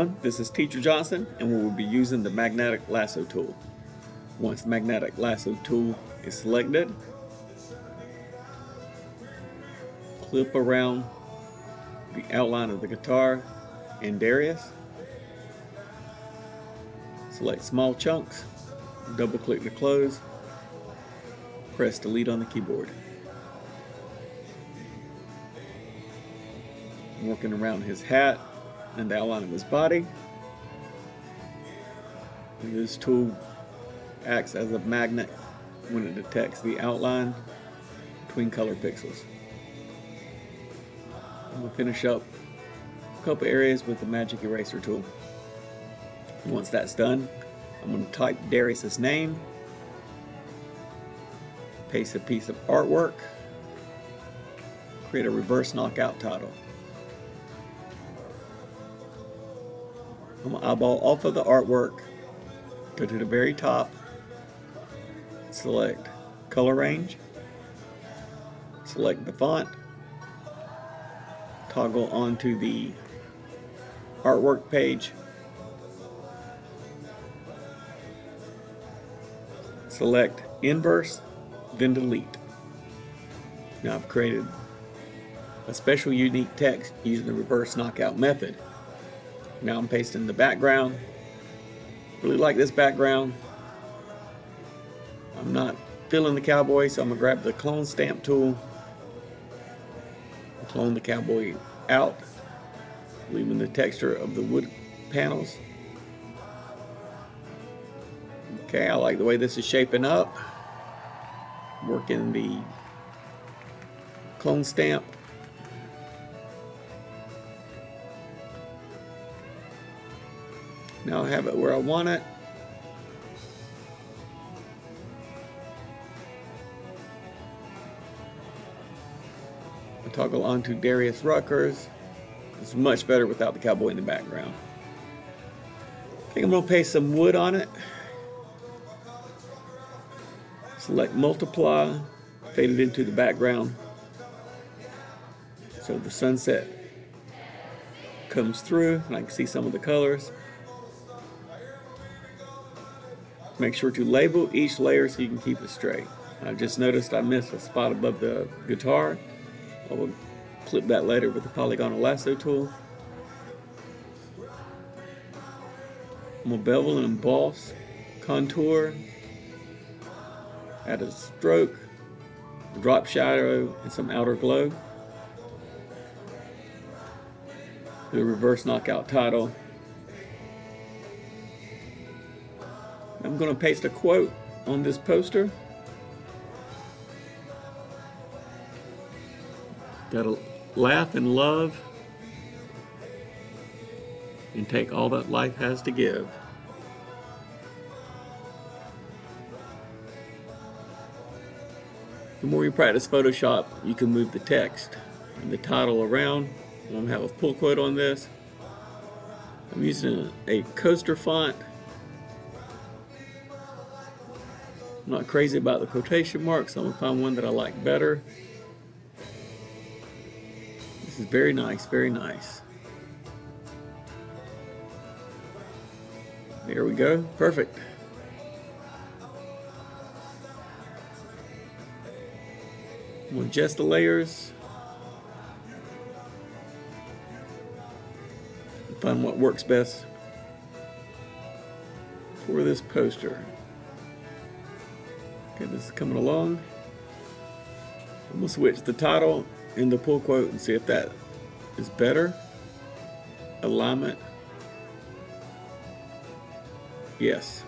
everyone, this is Teacher Johnson and we will be using the magnetic lasso tool. Once magnetic lasso tool is selected, clip around the outline of the guitar and Darius. Select small chunks, double click to close, press delete on the keyboard. working around his hat and the outline of his body. And this tool acts as a magnet when it detects the outline between color pixels. I'm going to finish up a couple areas with the magic eraser tool. once that's done, I'm going to type Darius's name, paste a piece of artwork, create a reverse knockout title. I'm going to eyeball off of the artwork, go to the very top, select color range, select the font, toggle onto the artwork page, select inverse, then delete. Now I've created a special unique text using the reverse knockout method. Now I'm pasting the background. Really like this background. I'm not feeling the cowboy, so I'm gonna grab the clone stamp tool, clone the cowboy out, leaving the texture of the wood panels. Okay, I like the way this is shaping up. Working the clone stamp Now I have it where I want it. I toggle onto Darius Ruckers. It's much better without the cowboy in the background. I think I'm going to paste some wood on it. Select multiply, fade it into the background. So the sunset comes through and I can see some of the colors. Make sure to label each layer so you can keep it straight. I just noticed I missed a spot above the guitar. I will clip that later with the polygonal lasso tool. I'm gonna bevel and emboss, contour, add a stroke, drop shadow, and some outer glow. A reverse knockout title I'm going to paste a quote on this poster. Gotta laugh and love and take all that life has to give. The more you practice Photoshop, you can move the text and the title around. I'm going to have a pull quote on this. I'm using a, a coaster font I'm not crazy about the quotation marks. I'm going to find one that I like better. This is very nice, very nice. There we go. Perfect. We'll adjust the layers. Find what works best for this poster. Okay, this is coming along. I'm gonna switch the title and the pull quote and see if that is better. Alignment. Yes.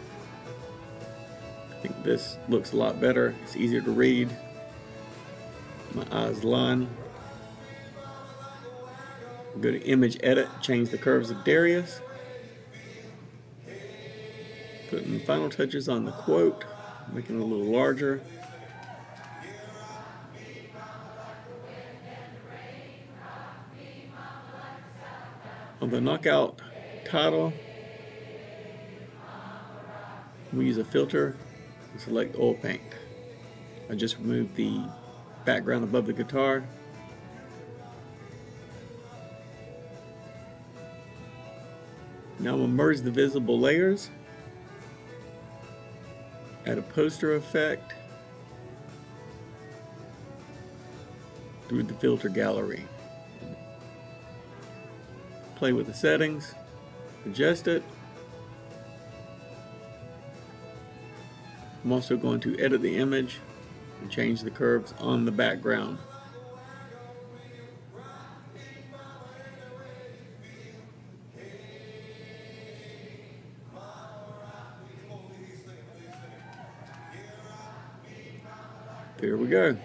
I think this looks a lot better. It's easier to read. My eyes line. Go to image edit, change the curves of Darius. Putting final touches on the quote making it a little larger. On the knockout title, we use a filter and select oil paint. I just removed the background above the guitar. Now I'm going to merge the visible layers. Add a poster effect through the filter gallery. Play with the settings, adjust it. I'm also going to edit the image and change the curves on the background. There we go.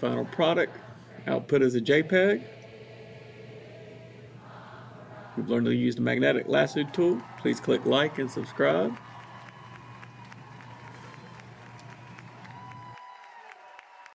Final product, output as a JPEG. We've learned to use the magnetic lasso tool. Please click like and subscribe.